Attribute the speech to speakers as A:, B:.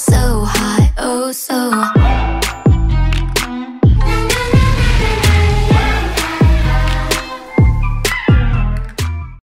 A: so high, oh so